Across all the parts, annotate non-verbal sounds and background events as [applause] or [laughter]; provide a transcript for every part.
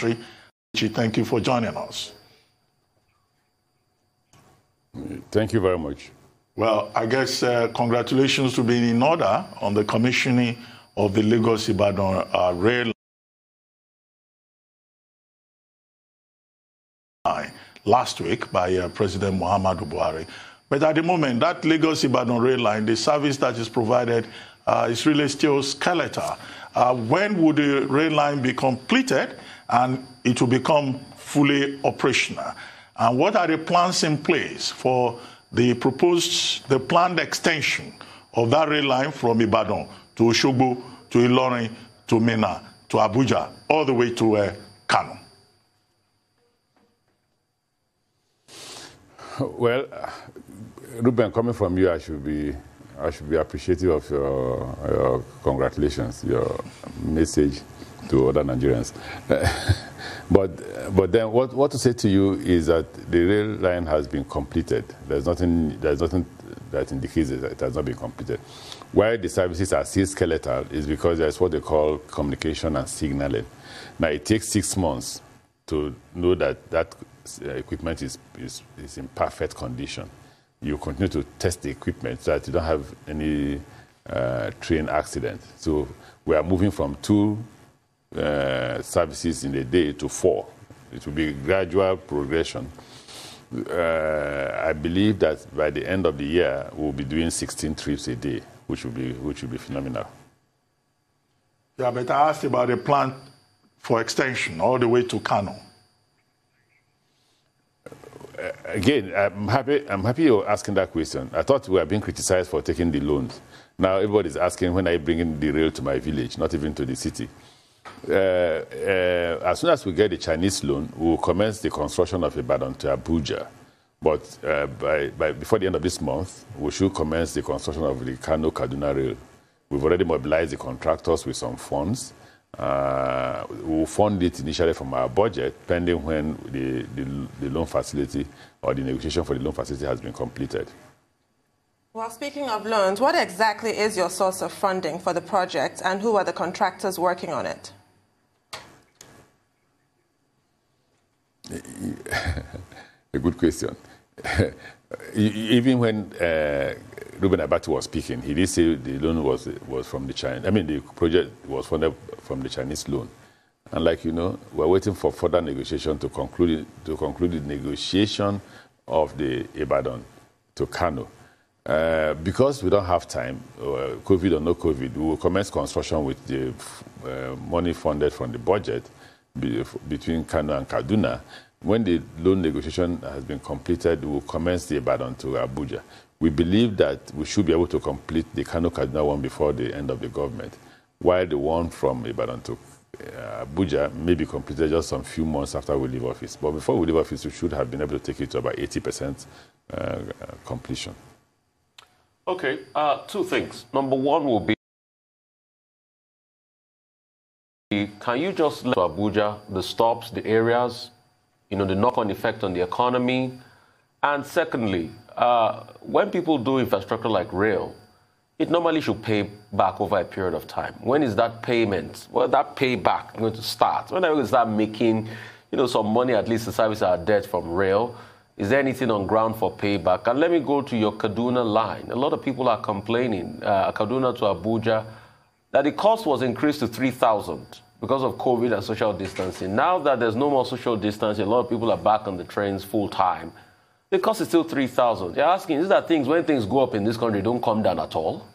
country. Thank you for joining us. Thank you very much. Well, I guess uh, congratulations to being in order on the commissioning of the Lagos Ibadan uh, rail line last week by uh, President Muhammadu Buhari. But at the moment, that Lagos Ibadan rail line, the service that is provided uh, is really still skeletal. Uh, when would the rail line be completed and it will become fully operational? And what are the plans in place for the proposed, the planned extension of that rail line from Ibadan to Oshogbo, to Ilorin, to Minna, to Abuja, all the way to uh, Kano? Well, Reuben, coming from you, I should be I should be appreciative of your, your congratulations, your message to other Nigerians. [laughs] but but then what, what to say to you is that the rail line has been completed. There's nothing there's nothing that indicates that it has not been completed. Why the services are still skeletal is because there's what they call communication and signaling. Now it takes six months to know that that equipment is, is, is in perfect condition you continue to test the equipment so that you don't have any uh, train accident. So we are moving from two uh, services in a day to four. It will be gradual progression. Uh, I believe that by the end of the year, we'll be doing 16 trips a day, which will be, which will be phenomenal. Yeah, but I asked about the plan for extension all the way to Kano again, I'm happy, I'm happy you're asking that question. I thought we were being criticized for taking the loans. Now everybody's asking when are you bringing the rail to my village, not even to the city. Uh, uh, as soon as we get the Chinese loan, we will commence the construction of Ibadan to Abuja. But uh, by, by, before the end of this month, we should commence the construction of the Kano Kaduna Rail. We've already mobilized the contractors with some funds. Uh, we'll fund it initially from our budget, pending when the, the, the, loan facility or the negotiation for the loan facility has been completed. Well, speaking of loans, what exactly is your source of funding for the project and who are the contractors working on it? A good question. [laughs] Even when uh, Reuben Abati was speaking, he did say the loan was was from the China. I mean, the project was funded from the Chinese loan. And like you know, we're waiting for further negotiation to conclude to conclude the negotiation of the Ibadan to Kano. Uh, because we don't have time, uh, COVID or no COVID, we will commence construction with the uh, money funded from the budget between Kano and Kaduna. When the loan negotiation has been completed, we will commence the Ibadan to Abuja. We believe that we should be able to complete the Kano Kaduna one before the end of the government, while the one from Ibadan to uh, Abuja may be completed just some few months after we leave office. But before we leave office, we should have been able to take it to about 80% uh, completion. Okay, uh, two things. Number one will be can you just let Abuja the stops, the areas, you know, the knock-on effect on the economy? And secondly, uh, when people do infrastructure like rail, it normally should pay back over a period of time. When is that payment? Well, that payback going to start? When are we going to start making, you know, some money at least to service our debt from rail? Is there anything on ground for payback? And let me go to your Kaduna line. A lot of people are complaining, uh, Kaduna to Abuja, that the cost was increased to 3,000 because of COVID and social distancing. Now that there's no more social distancing, a lot of people are back on the trains full time. The cost is still 3,000. You're asking, is that things, when things go up in this country, don't come down at all?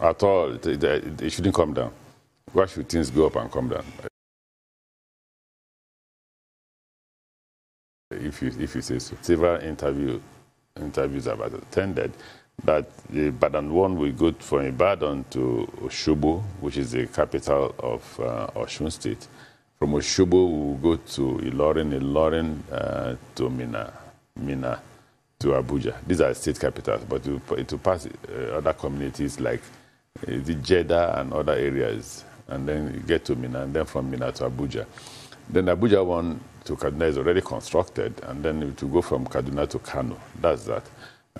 At all. It, shouldn't come down. Why should things go up and come down? If you, if you say so. Several interview, interviews I've attended that the Ibadan one will go from Ibadan to Oshobo, which is the capital of uh, Oshun State. From Oshobo, we will go to Ilorin, Ilorin uh, to Minna, Minna to Abuja. These are state capitals, but it will pass uh, other communities like uh, the Jebba and other areas, and then you get to Minna, and then from Minna to Abuja. Then Abuja one to Kaduna is already constructed, and then to go from Kaduna to Kano. That's that.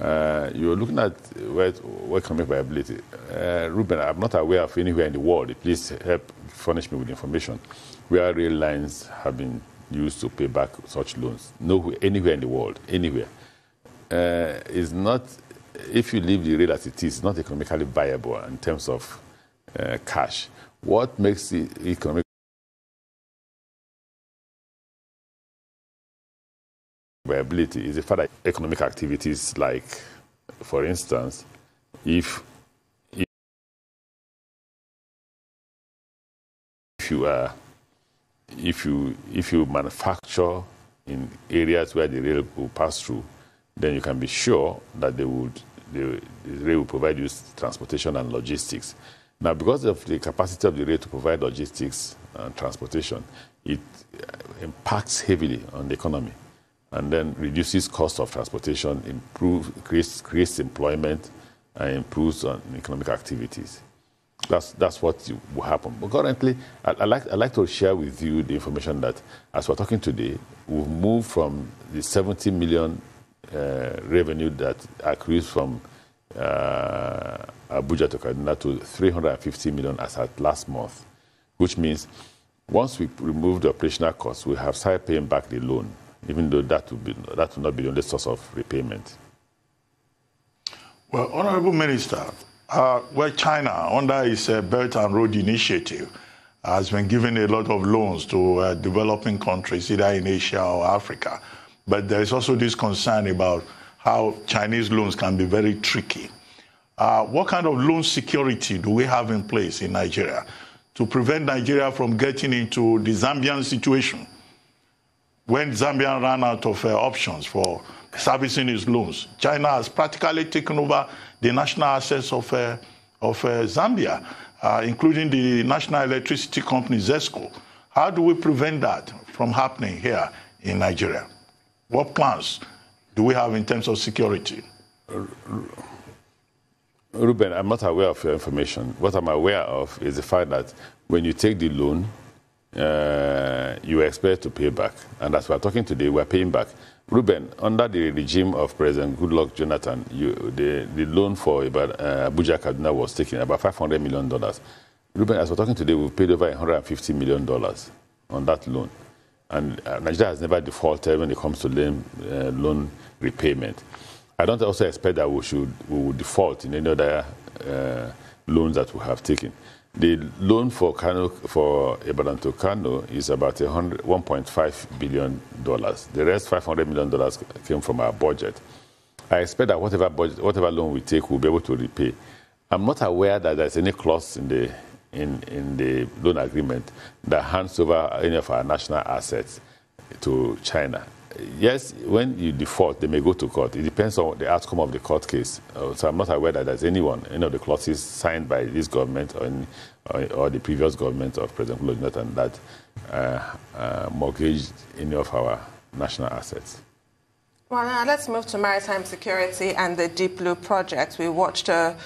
Uh, you're looking at where economic viability. Uh, Reuben, I'm not aware of anywhere in the world, please help furnish me with information, where rail lines have been used to pay back such loans. No, anywhere in the world, anywhere. Uh, is not, if you leave the rail as it is, it's not economically viable in terms of uh, cash. What makes the economic viability is the fact that economic activities like, for instance, if if you are if you if you manufacture in areas where the rail will pass through, then you can be sure that they would the, the rail will provide you transportation and logistics. Now, because of the capacity of the rail to provide logistics and transportation, it uh, impacts heavily on the economy and then reduces cost of transportation, improve, creates, creates employment, and improves on economic activities. That's, that's what will happen. But currently, I, I, like, I'd like to share with you the information that, as we're talking today, we've moved from the 70 million uh, revenue that accrues from uh, Abuja to Kaduna to 350 million as at last month, which means once we remove the operational costs, we have started paying back the loan even though that will, be, that will not be the only source of repayment. Well, Honorable Minister, uh, well, China, under its uh, Belt and Road Initiative, has been giving a lot of loans to uh, developing countries, either in Asia or Africa. But there is also this concern about how Chinese loans can be very tricky. Uh, what kind of loan security do we have in place in Nigeria to prevent Nigeria from getting into the Zambian situation? When Zambia ran out of uh, options for servicing its loans, China has practically taken over the national assets of, uh, of uh, Zambia, uh, including the national electricity company ZESCO. How do we prevent that from happening here in Nigeria? What plans do we have in terms of security? Reuben, I'm not aware of your information. What I'm aware of is the fact that when you take the loan, uh, you expect to pay back. And as we're talking today, we're paying back. Reuben, under the regime of President Goodluck Jonathan, you, the, the loan for about, uh, Abuja Kaduna was taken about $500 million. Reuben, as we're talking today, we've paid over $150 million on that loan. And uh, Nigeria has never defaulted when it comes to loan, uh, loan repayment. I don't also expect that we should we will default in any other uh, loans that we have taken. The loan for Kano, for Ibadan to Kano is about $1.5 billion. The rest, $500 million, came from our budget. I expect that whatever, budget, whatever loan we take, we'll be able to repay. I'm not aware that there's any clause in the, in, in the loan agreement that hands over any of our national assets to China yes, when you default, they may go to court. It depends on the outcome of the court case. Uh, so I'm not aware that there's anyone, any of the clauses signed by this government or, in, or, or, the previous government of President Jonathan that uh, uh, mortgaged any of our national assets. Well, now let's move to maritime security and the Deep Blue project. We watched a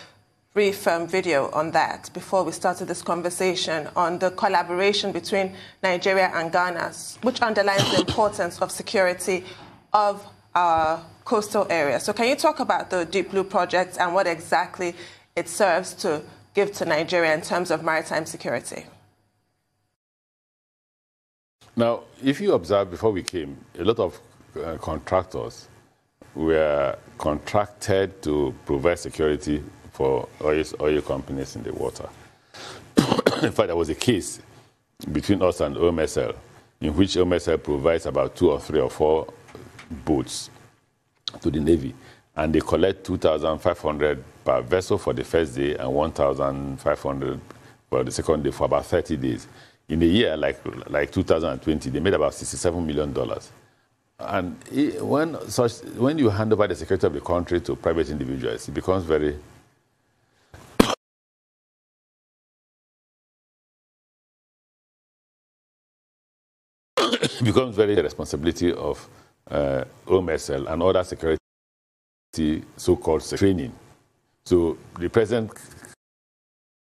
brief um, video on that before we started this conversation on the collaboration between Nigeria and Ghana, which underlines the importance of security of our coastal area. So, can you talk about the Deep Blue project and what exactly it serves to give to Nigeria in terms of maritime security? Now, if you observe before we came, a lot of uh, contractors were contracted to provide security for oil, oil companies in the water. [coughs] in fact, there was a case between us and OMSL in which OMSL provides about two or three or four boats to the Navy, and they collect 2,500 per vessel for the first day and 1,500 for the second day for about 30 days. In a year like, like 2020, they made about $67 million. And when, such, when you hand over the security of the country to private individuals, it becomes very [coughs] becomes very the responsibility of uh, OMSL and other security so-called training. So the president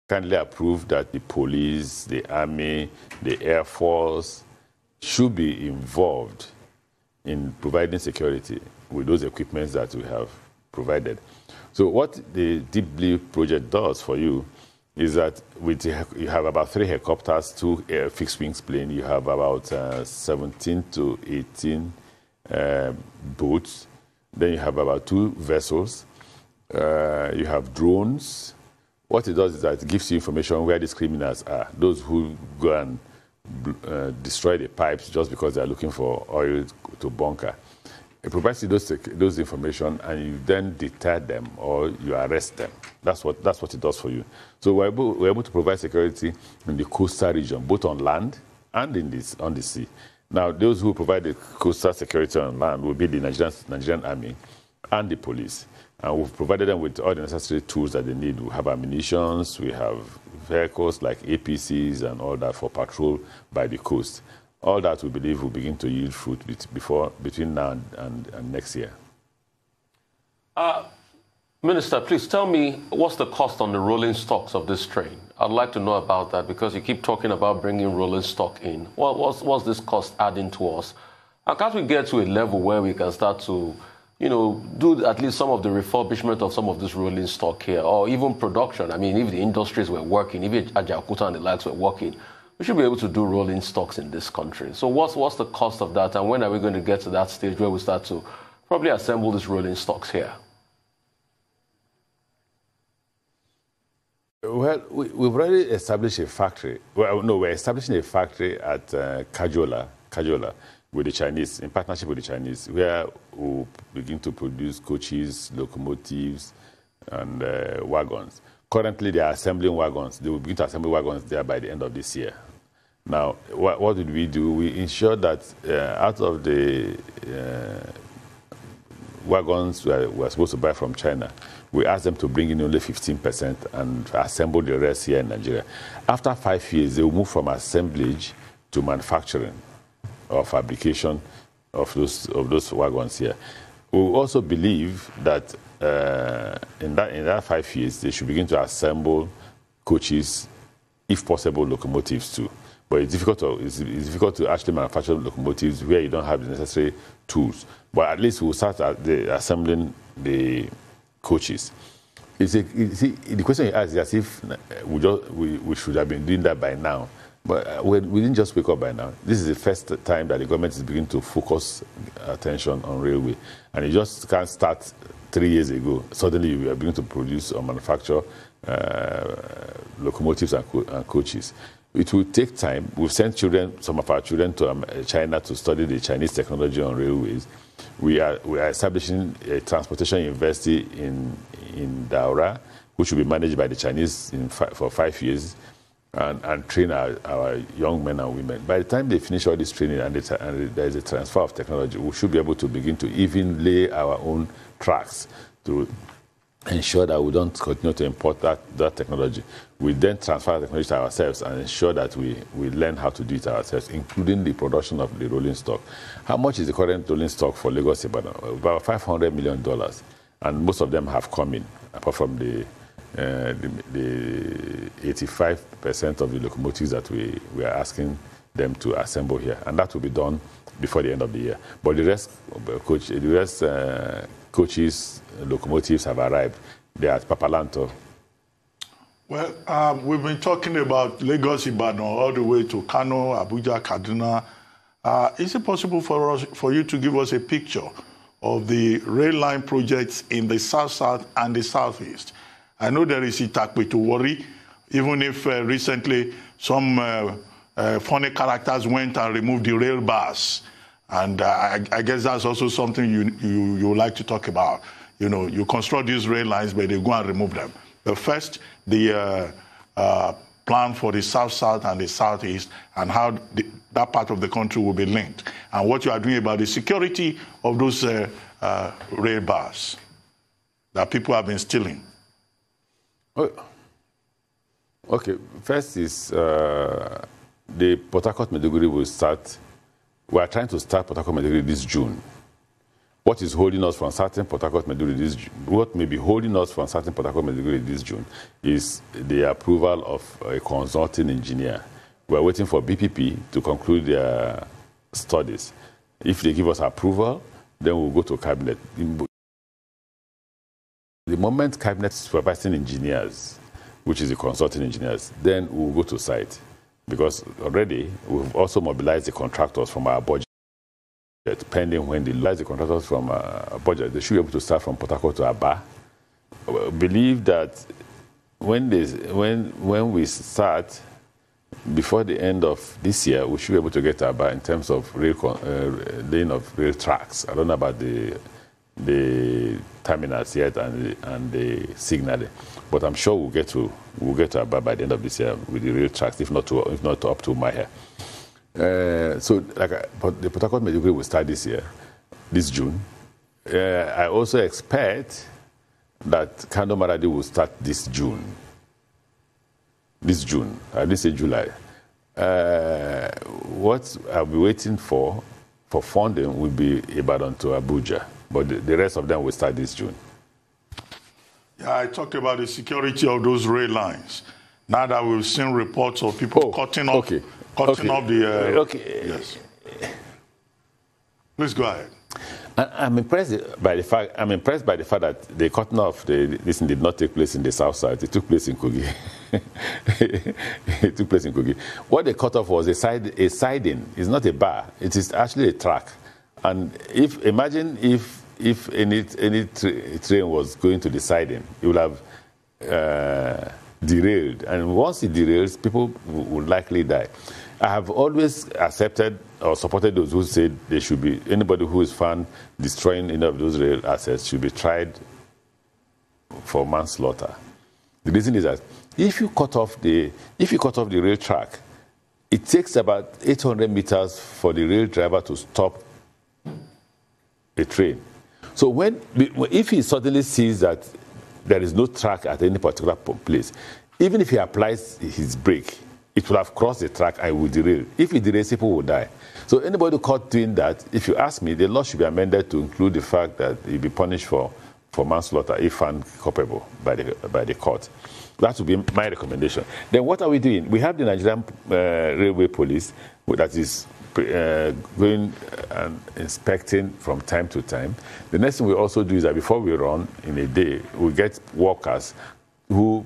kindly approved that the police, the army, the air force should be involved in providing security with those equipments that we have provided. So what the Deep Blue project does for you is that with you have about three helicopters, two uh, fixed wings plane, you have about uh, 17 to 18 uh, boats, then you have about two vessels, uh, you have drones. What it does is that it gives you information where these criminals are, those who go and uh, destroy the pipes just because they're looking for oil to bunker. It provides you those, those information and you then deter them or you arrest them. That's what, that's what it does for you. So we're able, we're able to provide security in the coastal region, both on land and in this, on the sea. Now, those who provide the coastal security on land will be the Nigerian, Nigerian Army and the police. And we've provided them with all the necessary tools that they need. We have ammunitions, we have vehicles like APCs and all that for patrol by the coast. All that we believe will begin to yield fruit before, between now and, and, and next year. Uh, Minister, please tell me what's the cost on the rolling stocks of this train? I'd like to know about that because you keep talking about bringing rolling stock in. What, what's, what's this cost adding to us? And can't we get to a level where we can start to, you know, do at least some of the refurbishment of some of this rolling stock here, or even production? I mean, if the industries were working, if Ajaokuta and the likes were working, we should be able to do rolling stocks in this country. So what's what's the cost of that, and when are we going to get to that stage where we start to probably assemble these rolling stocks here? Well, we, have already established a factory. Well, no, we're establishing a factory at uh, Kajola, Kajola, with the Chinese, in partnership with the Chinese, where we'll begin to produce coaches, locomotives, and uh, wagons. Currently, they are assembling wagons. They will begin to assemble wagons there by the end of this year. Now, what, what did we do? We ensured that uh, out of the uh, wagons we were supposed to buy from China, we asked them to bring in only 15% and assemble the rest here in Nigeria. After five years, they will move from assemblage to manufacturing or fabrication of those, of those wagons here. We also believe that uh, in, that in that five years, they should begin to assemble coaches, if possible, locomotives too. But it's difficult to, it's, it's, difficult to actually manufacture locomotives where you don't have the necessary tools. But at least we'll start the, assembling the coaches. It's a, see, the question you ask is as if we, just, we, we should have been doing that by now. But uh, we, didn't just wake up by now. This is the first time that the government is beginning to focus attention on railway. And it just can't start three years ago. Suddenly we are beginning to produce or manufacture uh, locomotives and, co and, coaches. It will take time. We've sent children, some of our children to um, China to study the Chinese technology on railways. We are, we are establishing a transportation university in, in Daura, which will be managed by the Chinese fi for five years and, and train our, our, young men and women. By the time they finish all this training and, and there is a transfer of technology, we should be able to begin to even lay our own tracks to ensure that we don't continue to import that, that technology. We then transfer the technology to ourselves and ensure that we, we learn how to do it ourselves, including the production of the rolling stock. How much is the current rolling stock for Lagos Ibadan? About $500 million. And most of them have come in, apart from the, uh, the, the 85% of the locomotives that we, we are asking them to assemble here. And that will be done before the end of the year. But the rest, coach, the rest uh, coaches, locomotives have arrived. They are at Papalanto. Well, um, we've been talking about Lagos, Ibadan, all the way to Kano, Abuja, Kaduna. Uh, is it possible for us, for you to give us a picture of the rail line projects in the south-south and the southeast? I know there is Itakpe to Warri, even if uh, recently some uh, uh, funny characters went and removed the rail bars. And uh, I, I, guess that's also something you, you, you like to talk about. You know, you construct these rail lines, but they go and remove them. But first, the uh, uh, plan for the south-south and the southeast and how the, that part of the country will be linked and what you are doing about the security of those uh, uh, rail bars that people have been stealing. Oh. Okay, first is uh, the Port Harcourt will start. We are trying to start Port Harcourt this June. What is holding us from starting Port Harcourt Maiduguri this what may be holding us from starting Port Harcourt this June is the approval of a consulting engineer. We are waiting for BPP to conclude their studies. If they give us approval, then we'll go to cabinet. The moment cabinet supervising engineers, which is the consulting engineers, then we'll go to site. Because already we've also mobilized the contractors from our budget, pending when they mobilize the contractors from our budget, they should be able to start from Port Harcourt to Aba. Believe that when, they, when, when we start, before the end of this year, we should be able to get Aba in terms of rail, uh, lane of rail tracks. I don't know about the the terminals yet and the, and the signaling. But I'm sure we'll get to we'll get to Aba by the end of this year with the rail tracks, if not to if not to up to Umuahia. Uh, so, like, the Port Harcourt Maiduguri will start this year, this June. Uh, I also expect that Kano Maradi will start this June. This June, I didn't say July. Uh, what I'll be waiting for for funding will be Ibadan to Abuja but the, the rest of them will start this June. Yeah, I talked about the security of those rail lines. Now that we've seen reports of people oh, cutting off, okay. Cutting okay. off the. Uh, okay. Yes. Please go ahead. I'm impressed by the fact. I'm impressed by the fact that the cutting off the this did not take place in the south side. It took place in Kogi. [laughs] it took place in Kogi. What they cut off was a side a siding. It's not a bar. It is actually a track. And if imagine if if any any tra train was going to the siding, it would have uh, derailed. And once it derails, people would likely die. I have always accepted or supported those who said they should be anybody who is found destroying any of those rail assets should be tried for manslaughter. The reason is that if you cut off the if you cut off the rail track, it takes about 800 meters for the rail driver to stop a train. So when, if he suddenly sees that there is no track at any particular place, even if he applies his brake, it will have crossed the track and will derail. If it derails, people will die. So anybody caught doing that, if you ask me, the law should be amended to include the fact that he'll be punished for, for manslaughter if found culpable by the, by the court. That would be my recommendation. Then what are we doing? We have the Nigerian uh, Railway Police that is uh, going and inspecting from time to time. The next thing we also do is that before we run in a day, we get workers who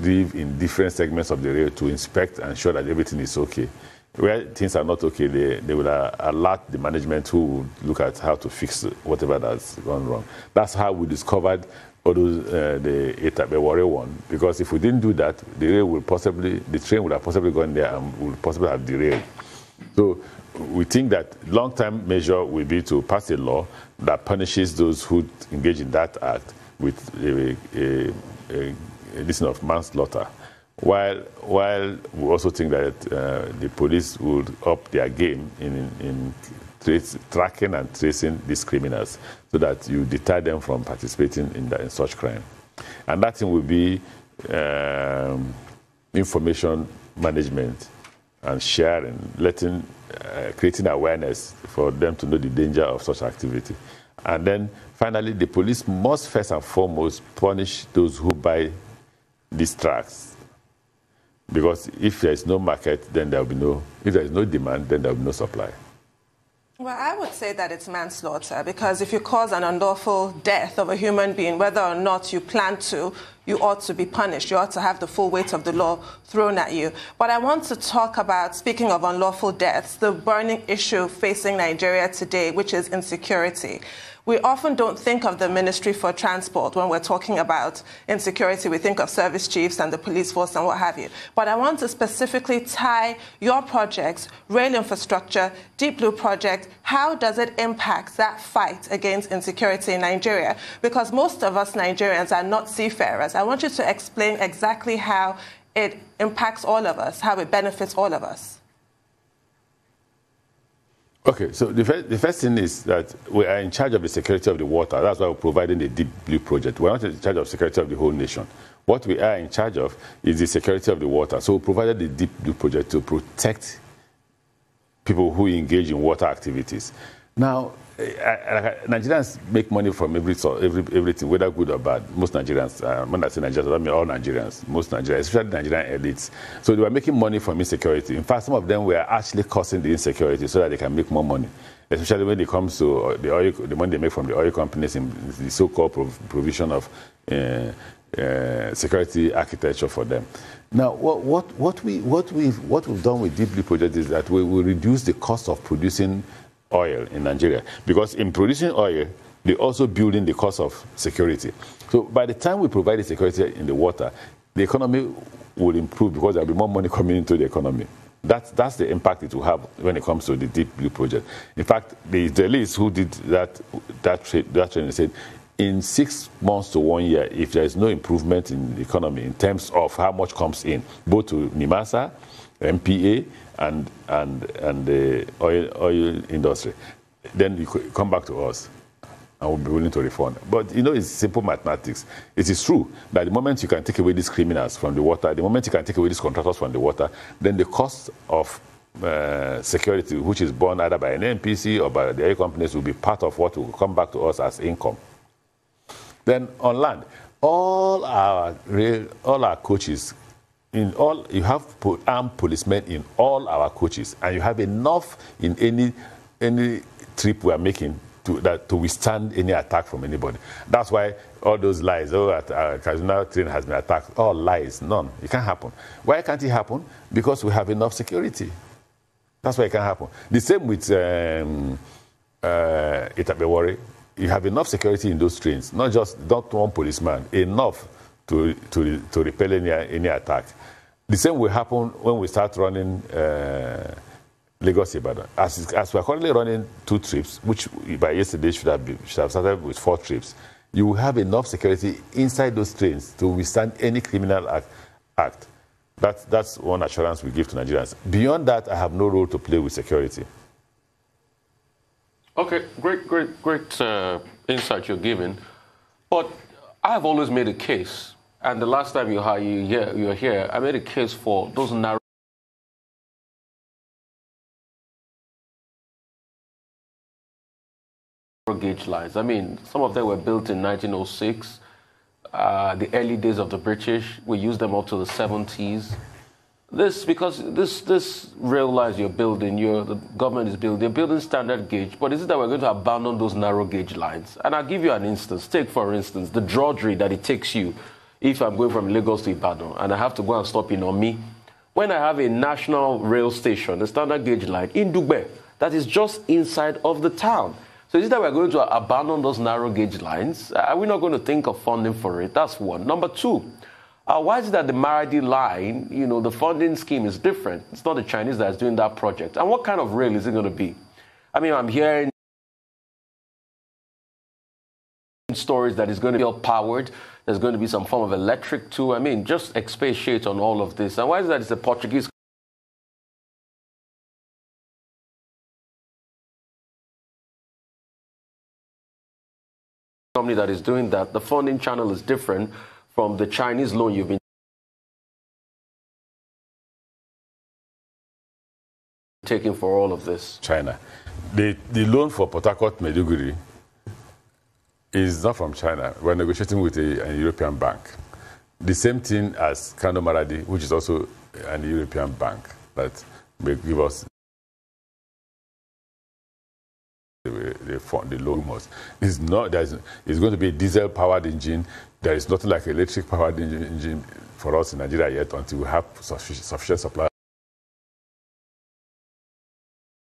live in different segments of the rail to inspect and ensure that everything is okay. Where things are not okay, they, they will uh, alert the management who will look at how to fix whatever that's gone wrong. That's how we discovered all those, uh, the Itakpe one, because if we didn't do that, the rail will possibly, the train would have possibly gone there and would possibly have derailed. So we think that long-term measure will be to pass a law that punishes those who engage in that act with a, a, a, a of manslaughter. While, while we also think that uh, the police would up their game in, in trace, tracking and tracing these criminals so that you deter them from participating in, the, in such crime. And that thing will be um, information management and sharing, letting uh, creating awareness for them to know the danger of such activity. And then finally, the police must first and foremost punish those who buy these tracks. Because if there is no market, then there will be no, if there is no demand, then there will be no supply. Well, I would say that it's manslaughter because if you cause an unlawful death of a human being, whether or not you plan to, you ought to be punished. You ought to have the full weight of the law thrown at you. But I want to talk about, speaking of unlawful deaths, the burning issue facing Nigeria today, which is insecurity. We often don't think of the Ministry for Transport when we're talking about insecurity. We think of service chiefs and the police force and what have you. But I want to specifically tie your projects, rail infrastructure, Deep Blue project, how does it impact that fight against insecurity in Nigeria? Because most of us Nigerians are not seafarers. I want you to explain exactly how it impacts all of us, how it benefits all of us. Okay, so the first, the first thing is that we are in charge of the security of the water. That's why we're providing the Deep Blue project. We're not in charge of security of the whole nation. What we are in charge of is the security of the water. So we provided the Deep Blue project to protect people who engage in water activities. Now, Nigerians make money from every, every everything, whether good or bad. Most Nigerians, uh, when I say Nigerians, I mean all Nigerians, most Nigerians, especially Nigerian elites. So they were making money from insecurity. In fact, some of them were actually causing the insecurity so that they can make more money. Especially when it comes to the oil, the money they make from the oil companies in the so-called provision of uh, uh, security architecture for them. Now, what, what, what, we, what, we've, what we've done with Deep Blue Project is that we will reduce the cost of producing oil in Nigeria. Because in producing oil, they also build in the cost of security. So by the time we provide the security in the water, the economy will improve because there will be more money coming into the economy. That's, that's the impact it will have when it comes to the Deep Blue project. In fact, the Israelis who did that, that, trade, that training said in six months to one year, if there is no improvement in the economy in terms of how much comes in, both to NIMASA, NPA, and, and, and the oil, oil industry, then you come back to us and we'll be willing to refund. But you know, it's simple mathematics. It is true that the moment you can take away these criminals from the water, the moment you can take away these contractors from the water, then the cost of uh, security, which is borne either by an NPC or by the oil companies, will be part of what will come back to us as income. Then on land, all our all our coaches in all, you have armed policemen in all our coaches, and you have enough in any any trip we are making to that to withstand any attack from anybody. That's why all those lies. Oh, uh, Kaduna train has been attacked. All lies. None. It can't happen. Why can't it happen? Because we have enough security. That's why it can't happen. The same with um, uh, Itakpe-Warri. You have enough security in those trains. Not just not one policeman. Enough to to to repel any any attack. The same will happen when we start running uh, Lagos Ibadan. As, as we're currently running two trips, which by yesterday should have, been, should have started with four trips, you will have enough security inside those trains to withstand any criminal act. act. That, that's one assurance we give to Nigerians. Beyond that, I have no role to play with security. Okay, great, great, great uh, insight you're giving. But I have always made a case and the last time you, you, here, you were here, I made a case for those narrow gauge lines. I mean, some of them were built in 1906, uh, the early days of the British. We used them up to the 70s. This because this this rail lines you're building, your the government is building, they're building standard gauge. But is it that we're going to abandon those narrow gauge lines? And I'll give you an instance. Take for instance the drudgery that it takes you if I'm going from Lagos to Ibadan and I have to go and stop in Omi, when I have a national rail station, the standard gauge line in Dugbe, that is just inside of the town. So is it that we're going to abandon those narrow gauge lines? Are we not going to think of funding for it? That's one. Number two, uh, why is it that the Maradi line, you know, the funding scheme is different? It's not the Chinese that is doing that project. And what kind of rail is it going to be? I mean, I'm hearing stories that is going to be powered. There's going to be some form of electric too. I mean, just expatiate on all of this. And why is that it's a Portuguese company that is doing that? The funding channel is different from the Chinese loan you've been taking for all of this. China. The, the loan for Port Harcourt Maiduguri is not from China. We're negotiating with a, a European bank. The same thing as Kano Maradi, which is also an European bank that will give us the, the, the loan most. It's not there's it's going to be a diesel powered engine. There is nothing like electric powered engine, engine for us in Nigeria yet until we have sufficient, sufficient supply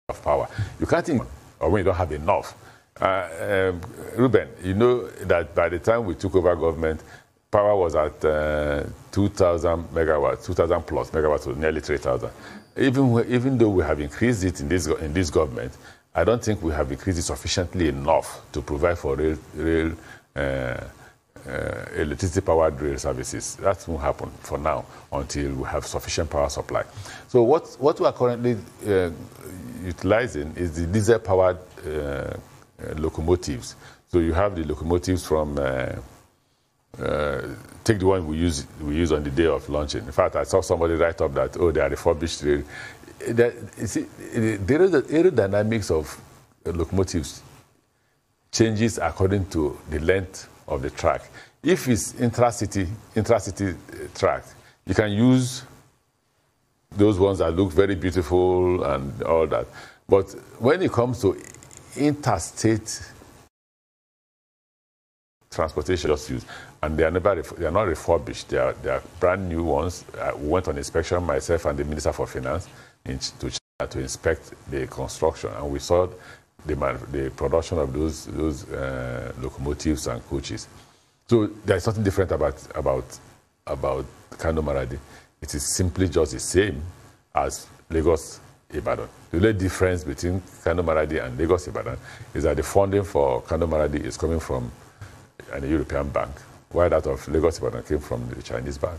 of power. You can't think or when you don't have enough. Uh, um, Reuben, you know that by the time we took over government, power was at uh, 2,000 megawatts, 2,000 plus megawatts, so nearly 3,000. Even, even though we have increased it in this, in this government, I don't think we have increased it sufficiently enough to provide for real, real uh, uh, electricity powered rail services. That won't happen for now until we have sufficient power supply. So what, what we are currently uh, utilizing is the diesel powered uh, locomotives. So you have the locomotives from, uh, uh, take the one we use, we use on the day of launching. In fact, I saw somebody write up that, oh, they are refurbished. That, see, the aerodynamics of locomotives changes according to the length of the track. If it's intracity, intracity track, you can use those ones that look very beautiful and all that. But when it comes to interstate transportation just used, and they are never they are not refurbished. They are they are brand new ones. I went on inspection myself and the Minister for Finance in, to to inspect the construction, and we saw the the production of those those uh, locomotives and coaches. So there is something different about about about Kano Maradi. It is simply just the same as Lagos Ibadan. The only difference between Kano Maradi and Lagos Ibadan is that the funding for Kano Maradi is coming from an European bank, while that of Lagos Ibadan came from the Chinese bank.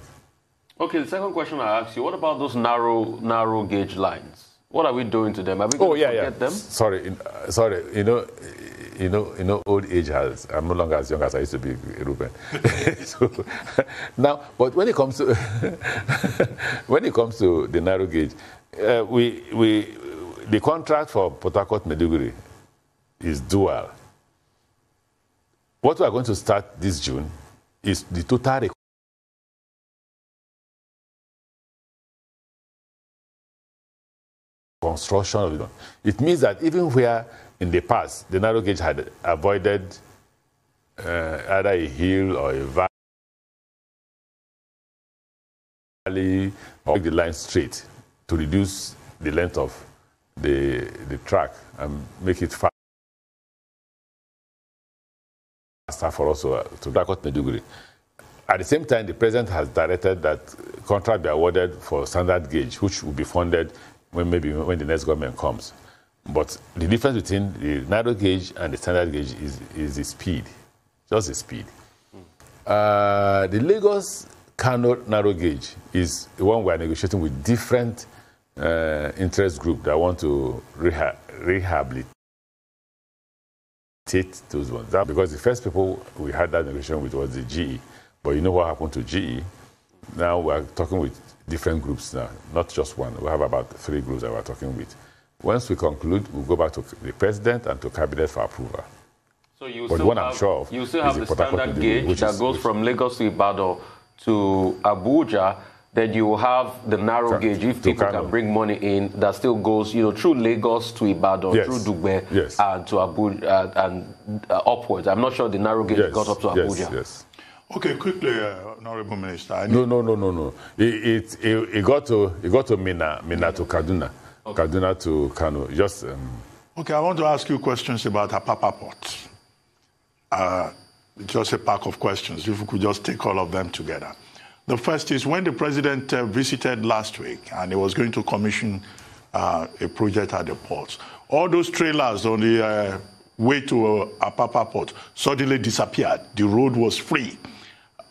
Okay, the second question I asked you, what about those narrow narrow gauge lines? What are we doing to them? Are we going oh, yeah, to forget yeah. them? Sorry, uh, sorry. You know, you know, you know, old age has. I'm no longer as young as I used to be, Reuben. [laughs] so, [laughs] now, but when it comes to [laughs] when it comes to the narrow gauge, uh, we we the contract for Port Harcourt Maiduguri is dual. What we are going to start this June is the total construction of it. It means that even where in the past the narrow gauge had avoided uh, either a hill or a valley or the line straight to reduce the length of the, the track and make it faster for us to, to back out Maiduguri. At the same time, the president has directed that contract be awarded for standard gauge, which will be funded when maybe when the next government comes. But the difference between the narrow gauge and the standard gauge is, is the speed, just the speed. Uh, the Lagos Kano narrow gauge is the one we are negotiating with different uh, interest group that want to reha rehabilitate those ones. That, because the first people we had that negotiation with was the GE. But you know what happened to GE? Now we're talking with different groups now, not just one. We have about three groups that we're talking with. Once we conclude, we'll go back to the president and to cabinet for approval. So you but still have, sure you still have the standard gauge that goes from Lagos to Ibadan to Abuja. Then you will have the narrow gauge if people can bring money in that still goes, you know, through Lagos to Ibadan, yes. through Dugbe, yes. and to Abuja uh, and uh, upwards. I'm not sure the narrow gauge yes. got up to Abuja. Yes. yes. Okay, quickly, uh, Honorable Minister. No, no, no, no, no. It, it, it, it, got to it got to Minna, Minna to Kaduna. Okay. Kaduna to Kano. Just. Um... Okay, I want to ask you questions about Apapa Port. Uh, just a pack of questions. If we could just take all of them together. The first is when the president uh, visited last week and he was going to commission uh, a project at the port, all those trailers on the uh, way to uh, Apapa Port suddenly disappeared. The road was free.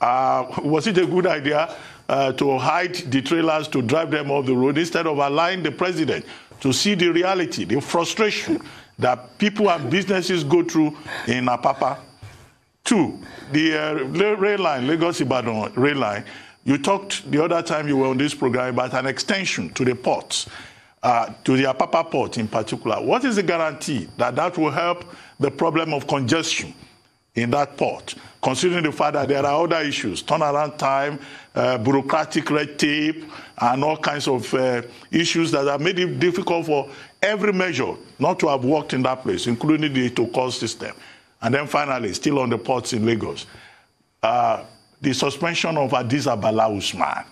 Uh, was it a good idea uh, to hide the trailers, to drive them off the road, instead of allowing the president to see the reality, the frustration that people and businesses go through in Apapa. Two, the uh, rail line, Lagos-Ibadan rail line, you talked the other time you were on this program about an extension to the ports, uh, to the Apapa port in particular. What is the guarantee that that will help the problem of congestion in that port, considering the fact that there are other issues, turnaround time, uh, bureaucratic red tape, and all kinds of uh, issues that have made it difficult for every measure not to have worked in that place, including the to-call system. And then finally, still on the ports in Lagos, uh, the suspension of Hadiza Bala Usman.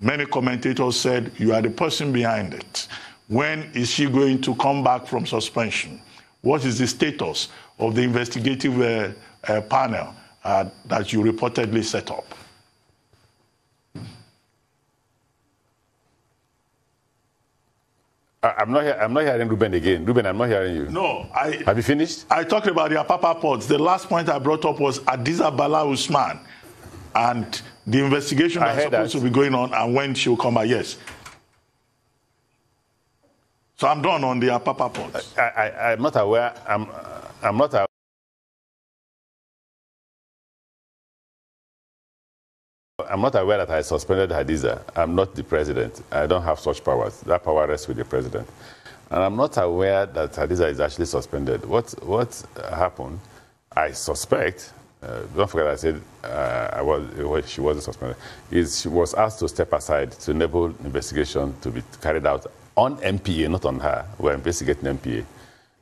Many commentators said, you are the person behind it. When is she going to come back from suspension? What is the status of the investigative uh, uh, panel uh, that you reportedly set up? I'm not, I'm not hearing Reuben again. Reuben, I'm not hearing you. No. I, Have you finished? I talked about the Apapa ports. The last point I brought up was Hadiza Bala Usman and the investigation that's supposed that. to be going on and when she'll come back. Yes. So I'm done on the Apapa ports. I, I, I'm not aware. I'm, I'm not aware. I'm not aware that I suspended Hadiza. I'm not the president. I don't have such powers. That power rests with the president. And I'm not aware that Hadiza is actually suspended. What, what happened, I suspect, uh, don't forget I said uh, I was, she wasn't suspended, is she was asked to step aside to enable investigation to be carried out on NPA, not on her. We're investigating NPA.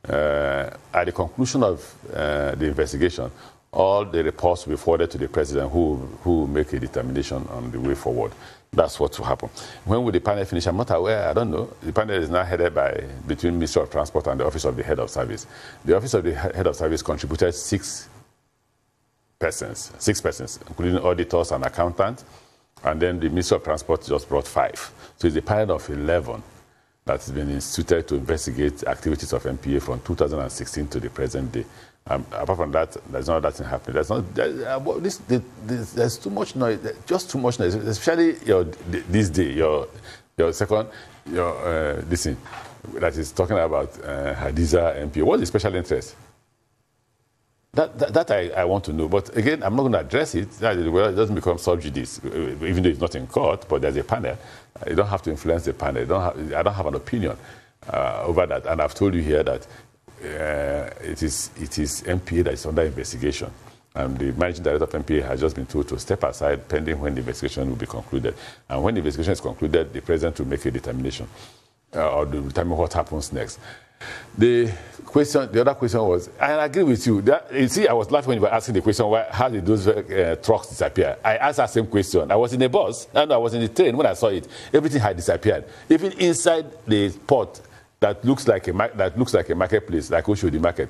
Uh, at the conclusion of uh, the investigation, all the reports will be forwarded to the president who who will make a determination on the way forward. That's what will happen. When will the panel finish? I'm not aware. I don't know. The panel is now headed by between Ministry of Transport and the Office of the Head of Service. The Office of the Head of Service contributed six persons, six persons, including auditors and accountants, and then the Ministry of Transport just brought five. So it's a panel of 11 that has been instituted to investigate activities of NPA from 2016 to the present day. Um, apart from that, there's no other thing happening. There's not there, uh, this, this, there's too much noise, just too much noise, especially your ThisDay, your your second, your uh, this thing that is talking about uh, Hadiza NPA. What's special interest? That, that, that I, I, want to know. But again, I'm not going to address it. Well, it doesn't become sub judice, even though it's not in court, but there's a panel. You don't have to influence the panel. Don't have, I don't have an opinion uh, over that. And I've told you here that uh, it, is, it is NPA that is under investigation. And the managing director of NPA has just been told to step aside pending when the investigation will be concluded. And when the investigation is concluded, the president will make a determination uh, or determine what happens next. The question, the other question was, I agree with you. That, you see, I was laughing when you were asking the question, why, how did those uh, trucks disappear? I asked that same question. I was in the bus, and I was in the train when I saw it. Everything had disappeared. Even inside the port that looks like a, that looks like a marketplace, like Oshodi Market,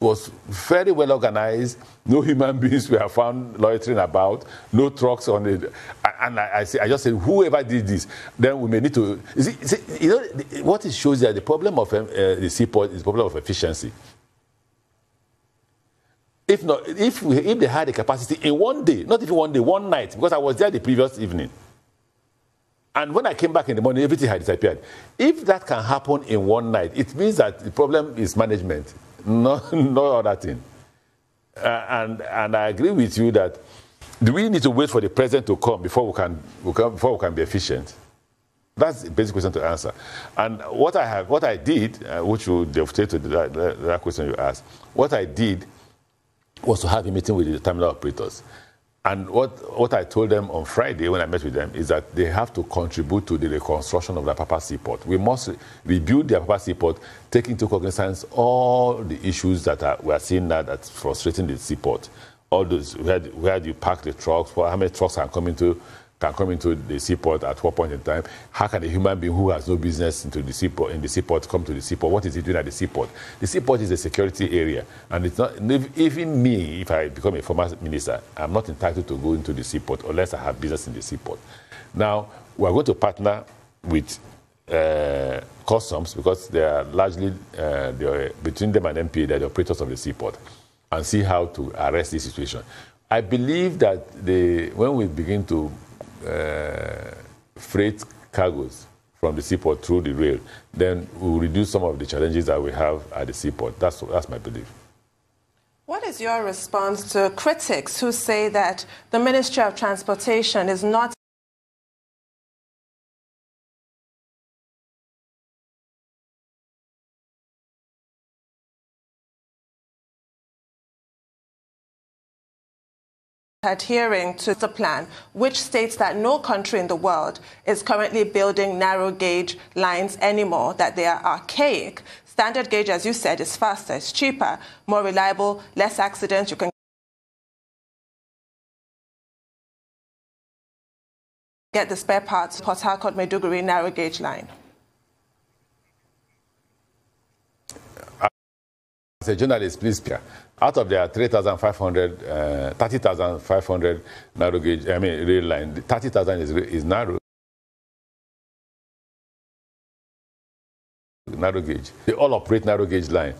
was very well organized. No human [laughs] beings were found loitering about. No trucks on it. And I, I, say, I just said, whoever did this, then we may need to. See, see, you know, what it shows that the problem of um, uh, the seaport is the problem of efficiency. If not, if we, if they had the capacity in one day, not even one day, one night, because I was there the previous evening. And when I came back in the morning, everything had disappeared. If that can happen in one night, it means that the problem is management [laughs] no, no other thing. Uh, and, and I agree with you that do we need to wait for the president to come before we can, we can, before we can be efficient? That's the basic question to answer. And what I have, what I did, uh, which will dovetail to that, that, that question you asked, what I did was to have a meeting with the terminal operators. And what, what I told them on Friday when I met with them is that they have to contribute to the reconstruction of the Apapa Seaport. We must rebuild the Apapa Seaport, take into cognizance all the issues that are, we are seeing now that's frustrating the seaport. All those, where, where do you park the trucks, how many trucks are coming to can come into the seaport at what point in time? How can a human being who has no business into the seaport in the seaport come to the seaport? What is he doing at the seaport? The seaport is a security area, and it's not even me. If I become a former minister, I'm not entitled to go into the seaport unless I have business in the seaport. Now we are going to partner with uh, customs because they are largely uh, they are, between them and NPA, they're the operators of the seaport, and see how to arrest this situation. I believe that the, when we begin to uh, freight cargoes from the seaport through the rail, then we'll reduce some of the challenges that we have at the seaport. That's, that's my belief. What is your response to critics who say that the Ministry of Transportation is not adhering to the plan, which states that no country in the world is currently building narrow gauge lines anymore, that they are archaic. Standard gauge, as you said, is faster, it's cheaper, more reliable, less accidents. You can get the spare parts, Port Harcourt Maiduguri narrow gauge line. As a journalist, please, Pierre out of their 3,500, uh, 30,500 narrow gauge, I mean, rail line, 30,000 is, is narrow. Narrow gauge. They all operate narrow gauge line.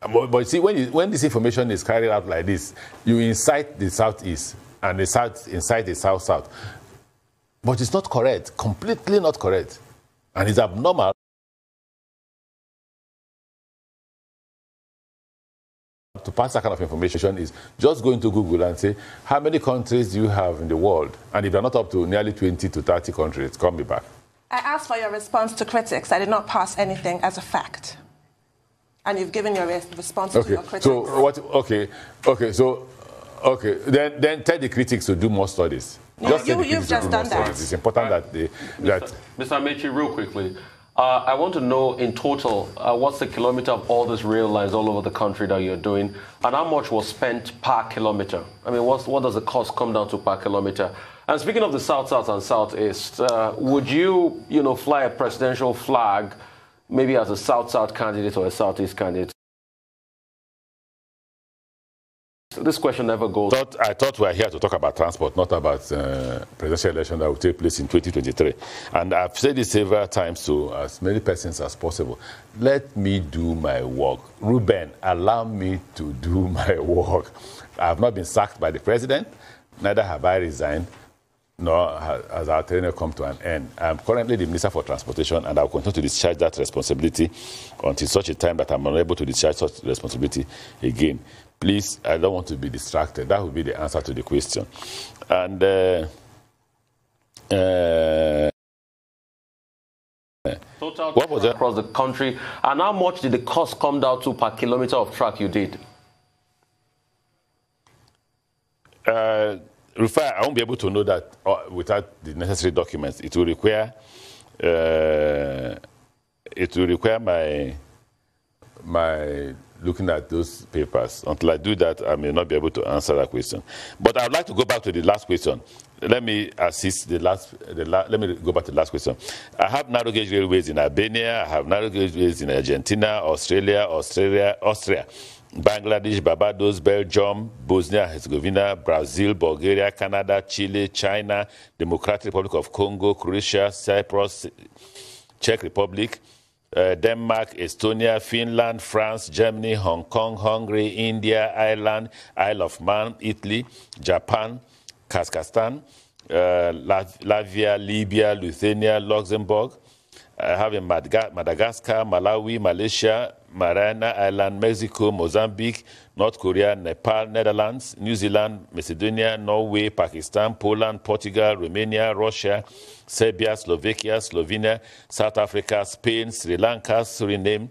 But, but see, when, you, when this information is carried out like this, you incite the southeast and the south incite the south south. But it's not correct, completely not correct. And it's abnormal to pass that kind of information is just go into Google and say, how many countries do you have in the world? And if you're not up to nearly 20 to 30 countries, call me back. I asked for your response to critics. I did not pass anything as a fact. And you've given your response okay. to your critics. So what? Okay, okay. So okay, then then tell the critics to do more studies. No, just you, you've just done that. Studies. It's important uh, that they that. Mr. Amaechi, real quickly. Uh, I want to know in total uh, what's the kilometer of all these rail lines all over the country that you're doing, and how much was spent per kilometer. I mean, what does the cost come down to per kilometer? And speaking of the South South and Southeast, uh, would you, you know, fly a presidential flag, maybe as a South South candidate or a Southeast candidate? This question never goes. I thought, I thought we are here to talk about transport, not about uh, presidential election that will take place in 2023. And I've said this several times to as many persons as possible. Let me do my work. Reuben, allow me to do [laughs] my work. I have not been sacked by the president, neither have I resigned nor has our tenure come to an end. I'm currently the Minister for Transportation, and I'll continue to discharge that responsibility until such a time that I'm unable to discharge such responsibility again. Please, I don't want to be distracted. That would be the answer to the question. And uh, uh, Total what was that? across the country, and how much did the cost come down to per kilometer of track you did? Uh, Rufai, I won't be able to know that uh, without the necessary documents. It will require uh, it will require my my looking at those papers. Until I do that, I may not be able to answer that question. But I'd like to go back to the last question. Let me assist the last. The la let me go back to the last question. I have narrow gauge railways in Albania. I have narrow gauge railways in Argentina, Australia, Australia, Austria. Bangladesh, Barbados, Belgium, Bosnia Herzegovina, Brazil, Bulgaria, Canada, Chile, China, Democratic Republic of Congo, Croatia, Cyprus, Czech Republic, uh, Denmark, Estonia, Finland, France, Germany, Hong Kong, Hungary, India, Ireland, Isle of Man, Italy, Japan, Kazakhstan, uh, Latvia, Libya, Lithuania, Luxembourg. I have in Madagascar, Malawi, Malaysia, Mariana Island, Mexico, Mozambique, North Korea, Nepal, Netherlands, New Zealand, Macedonia, Norway, Pakistan, Poland, Portugal, Romania, Russia, Serbia, Slovakia, Slovenia, South Africa, Spain, Sri Lanka, Suriname,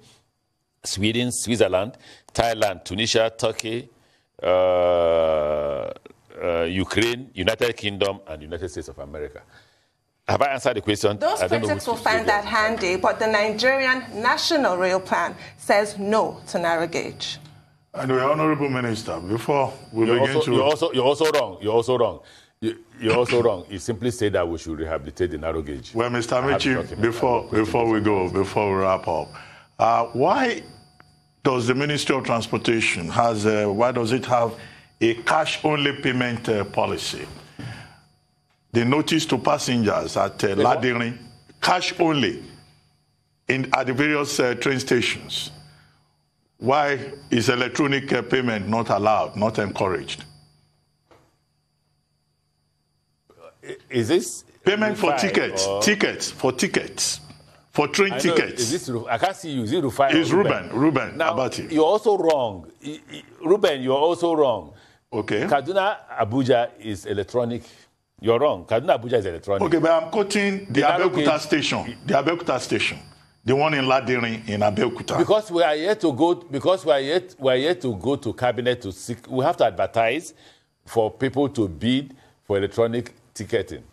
Sweden, Switzerland, Thailand, Tunisia, Turkey, uh, uh, Ukraine, United Kingdom, and United States of America. Have I answered the question? Those critics will find that handy, but the Nigerian National Rail Plan says no to narrow gauge. Anyway, Honorable Minister, before we you're begin also, to... You're also, you're also wrong. You're also wrong. You, are also wrong. You simply say that we should rehabilitate the narrow gauge. Well, Mr. Amaechi, before, before we go, before we wrap up, uh, why does the Ministry of Transportation has, uh, why does it have a cash-only payment uh, policy? The notice to passengers at uh, Ladiri, cash only, in, at the various uh, train stations. Why is electronic uh, payment not allowed, not encouraged? Is this payment for tickets? Or? Tickets for tickets for train I tickets. Is this, I can't see you. Is it Rufai? It's Reuben. Reuben. Now, Abati. You're also wrong. Reuben, you're also wrong. Okay. Kaduna Abuja is electronic you're wrong. Kaduna Abuja is electronic. Okay, but I'm quoting the, the Abeokuta station. The Abeokuta station. The one in Ladiri in Abeokuta. Because we are yet to go because we are yet we are yet to go to cabinet to seek we have to advertise for people to bid for electronic ticketing.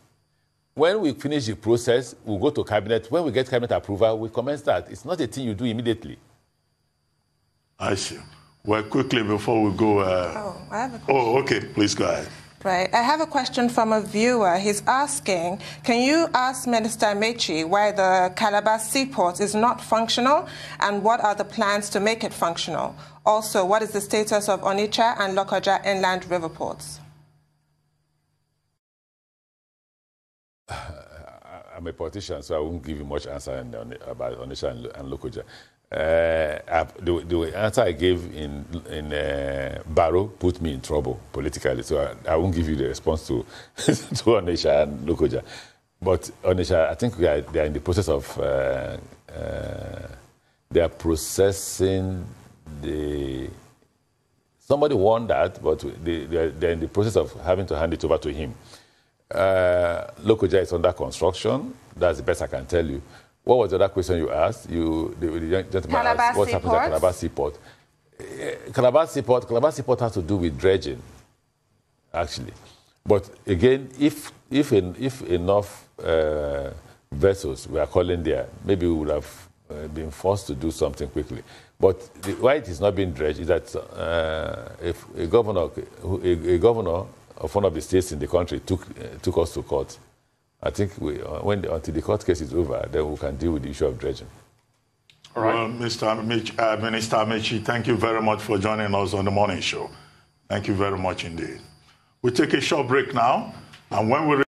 When we finish the process, we'll go to cabinet. When we get cabinet approval, we commence that. It's not a thing you do immediately. I see. Well, quickly before we go. Uh, oh, I have a question. Oh, okay. Please go ahead. Right. I have a question from a viewer. He's asking, can you ask Minister Amaechi why the Calabar seaport is not functional and what are the plans to make it functional? Also, what is the status of Onitsha and Lokoja inland river ports? [sighs] I'm a politician, so I won't give you much answer about Onitsha and Lokoja. Uh, the, the, answer I gave in in uh, Baro put me in trouble politically, so I, I won't give you the response to [laughs] to Onitsha and Lokoja. But Onitsha, I think we are, they are in the process of uh, uh, they are processing the. Somebody won that, but they, they are in the process of having to hand it over to him. Uh, Lokoja is under construction. That's the best I can tell you. What was the other question you asked? You, the, the gentleman Calabar asked, what's happening at Calabar Seaport? Uh, Calabar Seaport, Calabar Seaport has to do with dredging, actually. But again, if, if, in, if enough uh, vessels were calling there, maybe we would have uh, been forced to do something quickly. But the, why it is not being dredged is that uh, if a governor, a, a, governor of one of the states in the country took, uh, took us to court, I think we, uh, when the, until the court case is over, then we can deal with the issue of dredging. All right. Well, Mr. Mich, uh, Minister Amaechi, thank you very much for joining us on the morning show. Thank you very much indeed. We take a short break now, and when we